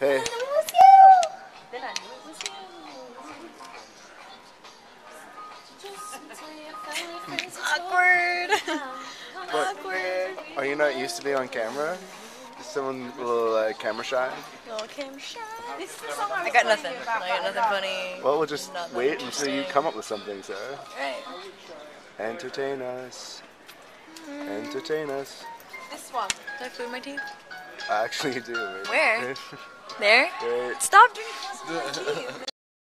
Hey, Then I knew it was you. Then I knew it was you. Just until your family friends Awkward. Awkward. are you not used to being on camera? Is someone a little uh, camera shy? Little camera shy. This is the song I I got nothing. you I got nothing funny. Well, we'll just Nothing wait until you come up with something, sir. Right. Entertain us. Entertain us. This one. Do I food my teeth? I actually do. Wait. Where? There? Stop drinking.